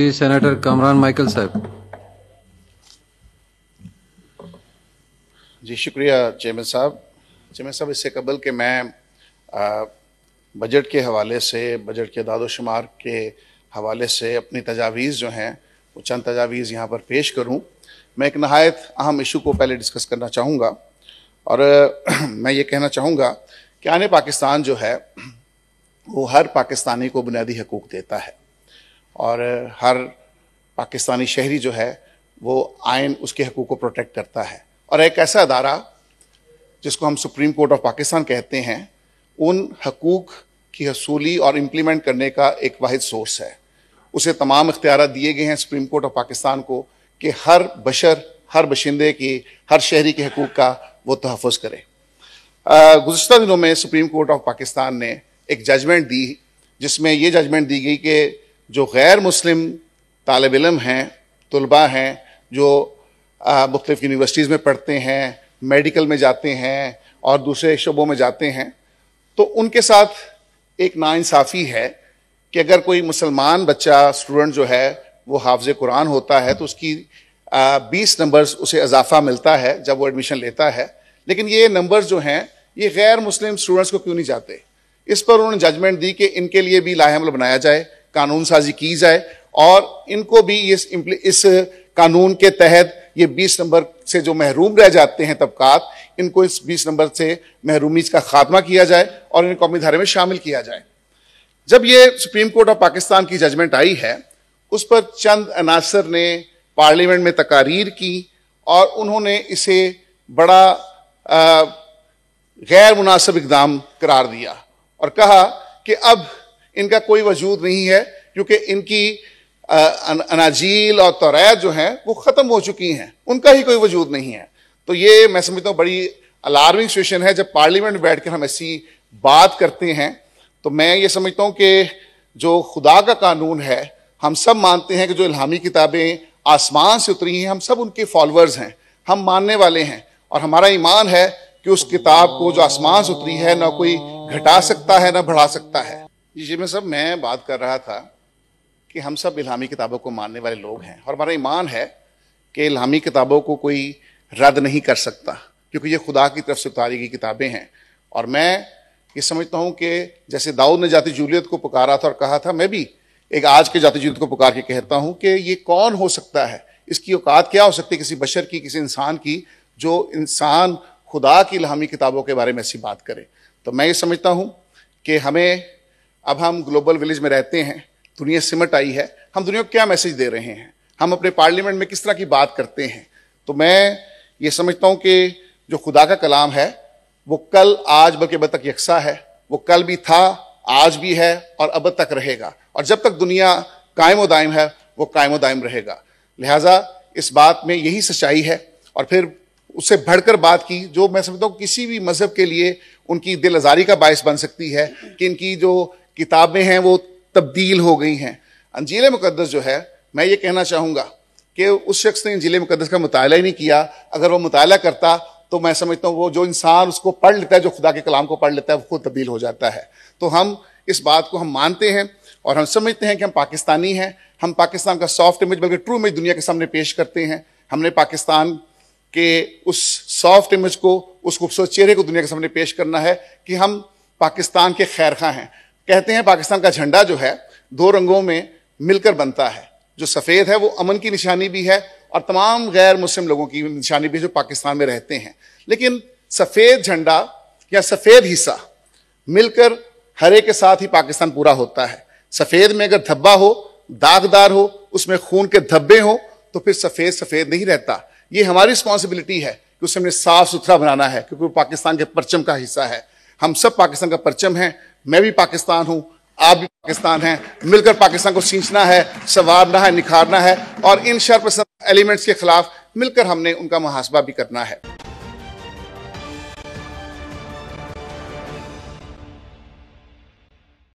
Senator Kamran Michael साहब। जी, शुक्रिया chairman साहब। चेयरमैन साहब, इससे कबल कि मैं बजट के हवाले से बजट के दादोशुमार के हवाले से अपनी तजावीज़ जो हैं, वो चंद तजावीज़ यहाँ पर पेश करूँ। मैं एक नहायत अहम इशू को पहले डिस्कस करना चाहूँगा। और, मैं ये कहना चाहूँगा कि आने पाकिस्तान जो है, वो हर पाकिस्तानी को बुनियादी हकूक़ देता है। और हर पाकिस्तानी शहरी जो है, वो आयन उसके हकूक़ को प्रोटेक्ट करता है। और एक ऐसा अदारा, जिसको हम सुप्रीम कोर्ट ऑफ़ पाकिस्तान कहते हैं, उन हकूक़ की हसूली और इम्प्लीमेंट करने का एक वाद सोर्स है। उसे तमाम इख्तियार दिए गए हैं सुप्रीम कोर्ट ऑफ़ पाकिस्तान को कि हर बशर, हर बशिंदे की, हर शहरी के हकूक़ का वो तहफ़ करे। गुज्त दिनों में सुप्रीम कोर्ट ऑफ़ पाकिस्तान ने एक जजमेंट दी, जिसमें ये जजमेंट दी गई कि जो गैर मुस्लिम तालब इलम हैं, तलबा हैं, जो मुख्तलिफ़ यूनिवर्सिटीज़ में पढ़ते हैं मेडिकल में जाते हैं और दूसरे शोबों में जाते हैं तो उनके साथ एक नाइंसाफ़ी है कि अगर कोई मुसलमान बच्चा स्टूडेंट जो है, वो हाफज कुरान होता है तो उसकी बीस नंबर्स उसे इजाफा मिलता है जब वो एडमिशन लेता है। लेकिन ये नंबर्स जो हैं, ये गैर मुस्लिम स्टूडेंट्स को क्यों नहीं जाते? इस पर उन्होंने जजमेंट दी कि इनके लिए भी लाहमल बनाया जाए। कानून साजी की जाए और इनको भी इस इस कानून के तहत ये 20 नंबर से जो महरूम रह जाते हैं तबकात, इनको इस 20 नंबर से महरूमी का खात्मा किया जाए और इनको कौमी धारे में शामिल किया जाए। जब ये सुप्रीम कोर्ट ऑफ़ पाकिस्तान की जजमेंट आई है, उस पर चंद अनासर ने पार्लियामेंट में तकारीर की और उन्होंने इसे बड़ा गैर मुनासिब इकदाम करार दिया और कहा कि अब इनका कोई वजूद नहीं है, क्योंकि इनकी अनाजील और तौरात जो हैं, वो ख़त्म हो चुकी हैं। उनका ही कोई वजूद नहीं है। तो ये मैं समझता हूँ बड़ी अलार्मिंग सिचुएशन है, जब पार्लियामेंट में बैठ कर हम ऐसी बात करते हैं तो मैं ये समझता हूँ कि जो खुदा का कानून है, हम सब मानते हैं कि जो इल्हामी किताबें आसमान से उतरी हैं, हम सब उनके फॉलोअर्स हैं, हम मानने वाले हैं। और हमारा ईमान है कि उस किताब को जो आसमान से उतरी है, ना कोई घटा सकता है, ना बढ़ा सकता है। जी मैं सब, मैं बात कर रहा था कि हम सब इलामी किताबों को मानने वाले लोग हैं और हमारा ईमान है कि इलामी किताबों को कोई रद्द नहीं कर सकता, क्योंकि ये खुदा की तरफ़ से उतारी गई किताबें हैं। और मैं ये समझता हूँ कि जैसे दाऊद ने जाति जूलियत को पुकारा था और कहा था, मैं भी एक आज के जाति जूलियत को पुकार के कहता हूँ कि ये कौन हो सकता है? इसकी औकात क्या हो सकती है किसी बशर की, किसी इंसान की, जो इंसान खुदा की इलामी किताबों के बारे में ऐसी बात करे? तो मैं ये समझता हूँ कि हमें अब हम ग्लोबल विलेज में रहते हैं, दुनिया सिमट आई है, हम दुनिया को क्या मैसेज दे रहे हैं? हम अपने पार्लियामेंट में किस तरह की बात करते हैं? तो मैं ये समझता हूँ कि जो खुदा का कलाम है, वो कल, आज बल्कि अब तक यकसा है, वो कल भी था, आज भी है और अब तक रहेगा। और जब तक दुनिया कायम दायम है, वो कायम दायम रहेगा। लिहाजा इस बात में यही सच्चाई है और फिर उससे बढ़कर बात की, जो मैं समझता हूँ किसी भी मज़हब के लिए उनकी दिल आजारी का बायस बन सकती है, कि इनकी जो किताबें हैं, वो तब्दील हो गई हैं। अंजील मुकदस जो है, मैं ये कहना चाहूँगा कि उस शख्स ने अंजील मुकदस का मुताला ही नहीं किया। अगर वो मुताला करता तो मैं समझता हूँ वो जो इंसान उसको पढ़ लेता है, जो खुदा के कलाम को पढ़ लेता है, वो खुद तब्दील हो जाता है। तो हम इस बात को हम मानते हैं और हम समझते हैं कि हम पाकिस्तानी हैं। हम पाकिस्तान का सॉफ्ट इमेज बल्कि ट्रू इमेज दुनिया के सामने पेश करते हैं। हमने पाकिस्तान के उस सॉफ्ट इमेज को, उस खूबसूरत चेहरे को दुनिया के सामने पेश करना है कि हम पाकिस्तान के खैर हैं। कहते हैं पाकिस्तान का झंडा जो है, दो रंगों में मिलकर बनता है। जो सफ़ेद है, वो अमन की निशानी भी है और तमाम गैर मुस्लिम लोगों की निशानी भी जो पाकिस्तान में रहते हैं। लेकिन सफ़ेद झंडा या सफ़ेद हिस्सा मिलकर हरे के साथ ही पाकिस्तान पूरा होता है। सफ़ेद में अगर धब्बा हो, दागदार हो, उसमें खून के धब्बे हो तो फिर सफ़ेद सफ़ेद नहीं रहता। ये हमारी रिस्पॉन्सिबिलिटी है कि उसे हमें साफ़ सुथरा बनाना है, क्योंकि वो पाकिस्तान के परचम का हिस्सा है। हम सब पाकिस्तान का परचम है मैं भी पाकिस्तान हूँ, आप भी पाकिस्तान हैं। मिलकर पाकिस्तान को सींचना है, संवारना है, निखारना है और इन शर्प एलिमेंट्स के खिलाफ मिलकर हमने उनका मुहासबा भी करना है।